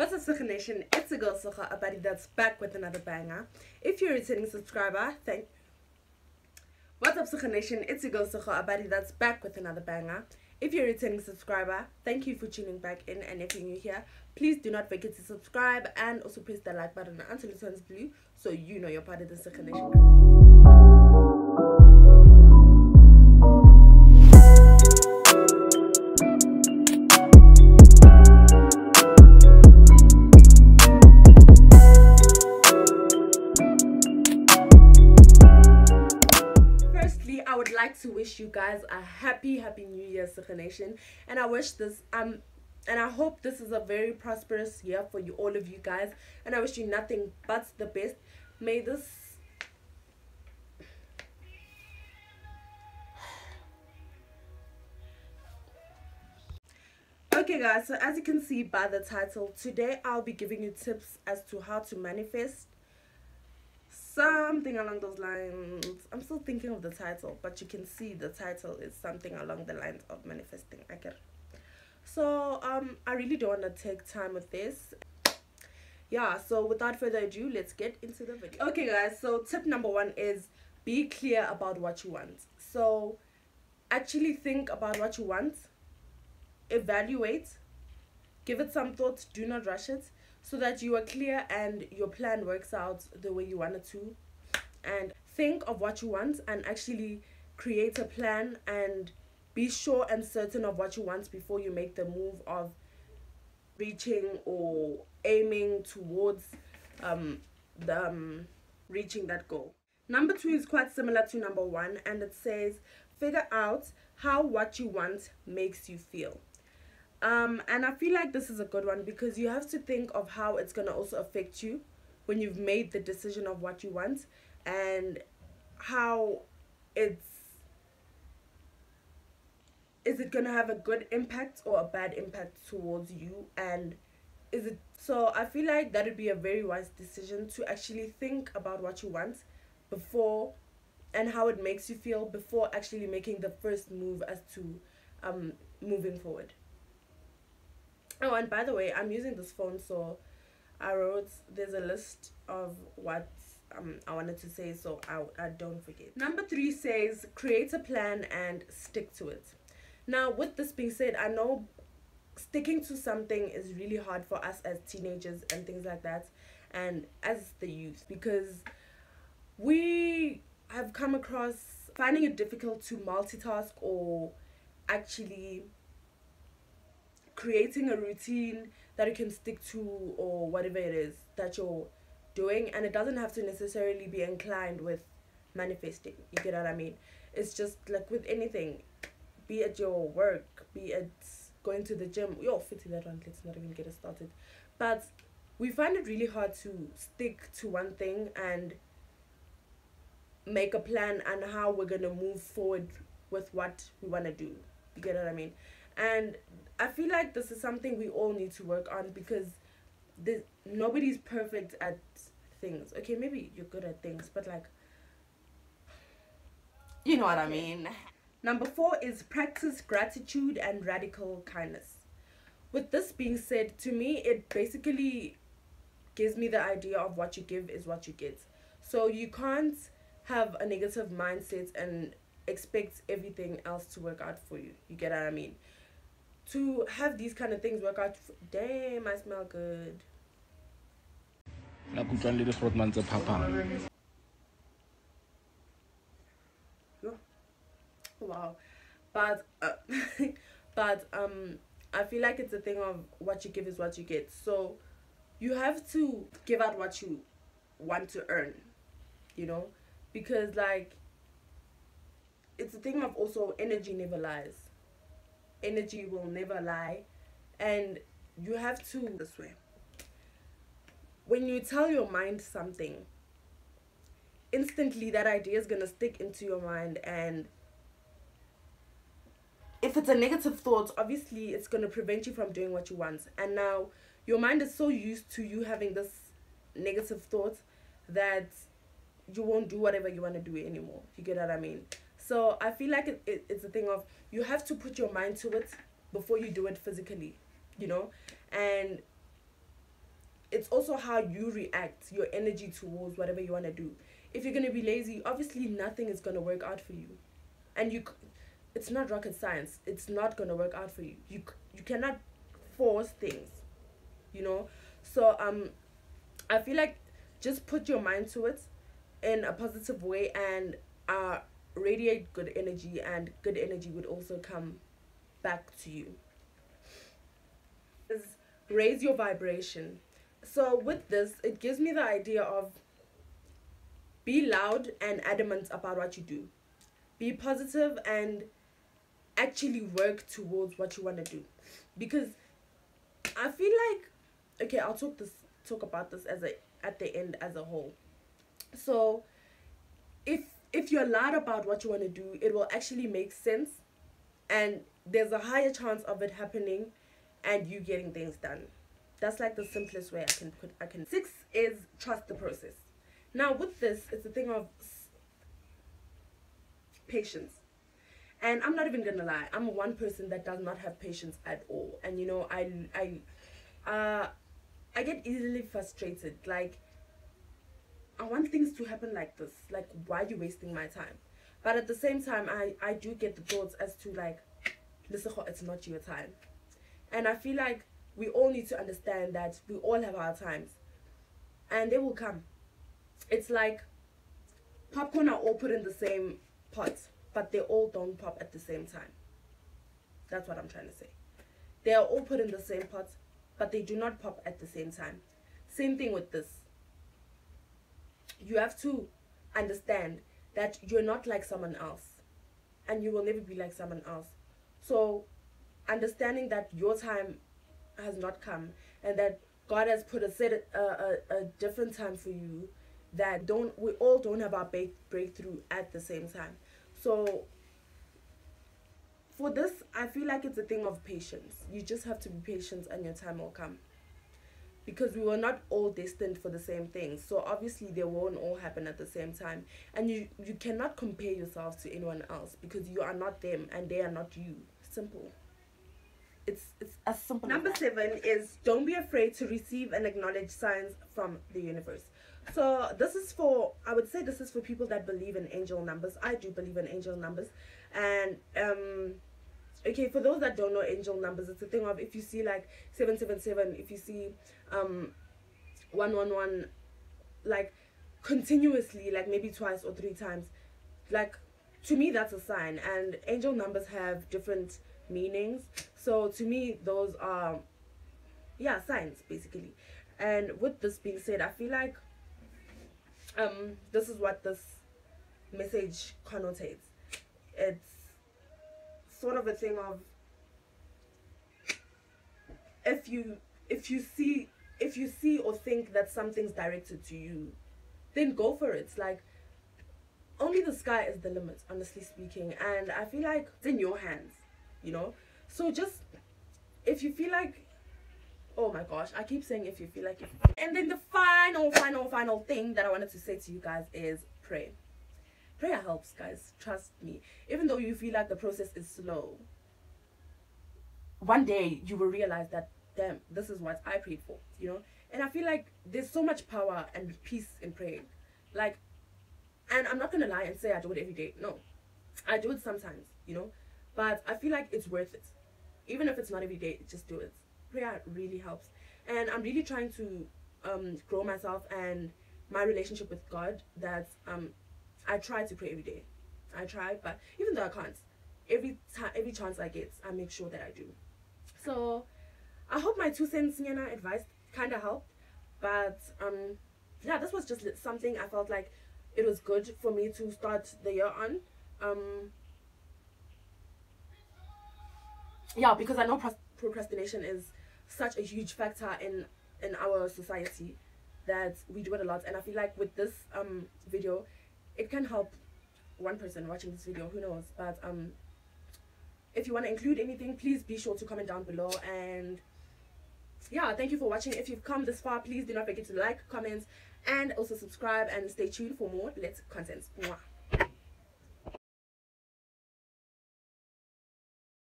What's up, Sego Nation? It's a girl Sego, a that's back with another banger. If you're a returning subscriber, thank. What's up, Sego Nation? It's a girl Sego, a that's back with another banger. If you're a returning subscriber, thank you for tuning back in. And if you're new here, please do not forget to subscribe and also press the like button until it turns blue so you know you're part of the Sego Nation. I would like to wish you guys a happy, happy New Year, Sego Nation. And I wish this um and I hope this is a very prosperous year for you all of you guys. And I wish you nothing but the best. May this Okay guys, so as you can see by the title, today I'll be giving you tips as to how to manifest something along those lines. I'm still thinking of the title, but you can see the title is something along the lines of manifesting. Get. So um, I really don't want to take time with this. Yeah. So without further ado, let's get into the video. Okay, guys. So tip number one is be clear about what you want. So actually think about what you want. Evaluate. Give it some thought. Do not rush it so that you are clear and your plan works out the way you want it to. And think of what you want and actually create a plan and be sure and certain of what you want before you make the move of reaching or aiming towards um, the um, reaching that goal. Number two is quite similar to number one and it says figure out how what you want makes you feel um, and I feel like this is a good one because you have to think of how it's going to also affect you when you've made the decision of what you want and how it's is it going to have a good impact or a bad impact towards you? And is it so I feel like that would be a very wise decision to actually think about what you want before and how it makes you feel before actually making the first move as to um moving forward Oh, and by the way, I'm using this phone, so I wrote there's a list of what um I wanted to say, so I I don't forget. Number three says create a plan and stick to it. Now, with this being said, I know sticking to something is really hard for us as teenagers and things like that, and as the youth because we have come across finding it difficult to multitask or actually creating a routine that you can stick to or whatever it is that you're doing and it doesn't have to necessarily be inclined with manifesting you get what i mean? It's just like with anything be it your work be it going to the gym yo fit that one let's not even get it started. But we find it really hard to stick to one thing and make a plan and how we're gonna move forward with what we want to do you get what i mean and I feel like this is something we all need to work on because this nobody's perfect at things. Okay, maybe you're good at things, but like you know what I mean. Number 4 is practice gratitude and radical kindness. With this being said, to me it basically gives me the idea of what you give is what you get. So you can't have a negative mindset and expect everything else to work out for you. You get what I mean? To have these kind of things work out damn i smell good. La kutlwang le dikgorotmang tse phapang wow. But uh, but um i feel like it's a thing of what you give is what you get. So you have to give out what you want to earn you know? Because like it's a thing of also energy never lies energy will never lie. And you have to this way. when you tell your mind something instantly that idea is going to stick into your mind. And if it's a negative thought obviously it's going to prevent you from doing what you want. And now your mind is so used to you having this negative thought that you won't do whatever you want to do anymore. You get what i mean so I feel like it, it, it's a thing of you have to put your mind to it before you do it physically, you know, and it's also how you react your energy towards whatever you want to do. If you're going to be lazy obviously nothing is going to work out for you. And you it's not rocket science. It's not going to work out for you. You you cannot force things you know? So um i feel like just put your mind to it in a positive way and uh radiate good energy and good energy would also come back to you. Is raise your vibration. So with this it gives me the idea of be loud and adamant about what you do. Be positive and actually work towards what you want to do. Because i feel like okay i'll talk this talk about this as a at the end as a whole. So if if you're loud about what you want to do it will actually make sense and there's a higher chance of it happening and you getting things done. That's like the simplest way i can put i can six is trust the process. Now with this it's a thing of patience. And i'm not even gonna lie i'm one person that does not have patience at all. And you know i i uh i get easily frustrated. Like i want things to happen like this. Like why are you wasting my time? But at the same time i i do get the thoughts as to like listen it's not your time. And i feel like we all need to understand that we all have our times. And they will come. It's like popcorn are all put in the same pot but they all don't pop at the same time. That's what i'm trying to say. They are all put in the same pot but they do not pop at the same time. Same thing with this you have to understand that you're not like someone else. And you will never be like someone else. So understanding that your time has not come and that god has put a set a, a, a different time for you that don't we all don't have our break, breakthrough at the same time. So for this i feel like it's a thing of patience. You just have to be patient and your time will come because we were not all destined for the same thing. So obviously they won't all happen at the same time. And you you cannot compare yourself to anyone else because you are not them and they are not you. Simple. It's it's as simple number seven is don't be afraid to receive and acknowledge signs from the universe. So this is for i would say this is for people that believe in angel numbers. I do believe in angel numbers. And um okay for those that don't know angel numbers it's a thing of if you see like 777 if you see um 111 like continuously like maybe twice or three times like to me that's a sign. And angel numbers have different meanings. So to me those are yeah signs basically. And with this being said i feel like um this is what this message connotates. It's sort of a thing of if you if you see if you see or think that something's directed to you then go for it. It's like only the sky is the limit honestly speaking. And i feel like it's in your hands you know? So just if you feel like oh my gosh i keep saying if you feel like it. and then the final final final thing that i wanted to say to you guys is pray prayer helps guys. Trust me. Even though you feel like the process is slow one day you will realize that damn this is what i prayed for you know? And i feel like there's so much power and peace in praying. Like and i'm not gonna lie and say i do it every day. No. I do it sometimes you know? But i feel like it's worth it. Even if it's not every day just do it. Prayer really helps. And i'm really trying to um grow myself and my relationship with god that um I try to pray every day. I try, but even though I can't, every time, every chance I get, I make sure that I do. So, I hope my two cents, know, advice kind of helped. But um, yeah, this was just something I felt like it was good for me to start the year on. Um, yeah, because I know pro- procrastination is such a huge factor in in our society that we do it a lot, and I feel like with this um video it can help one person watching this video who knows but um if you want to include anything please be sure to comment down below and yeah thank you for watching if you've come this far please do not forget to like comment and also subscribe and stay tuned for more lit content Mwah.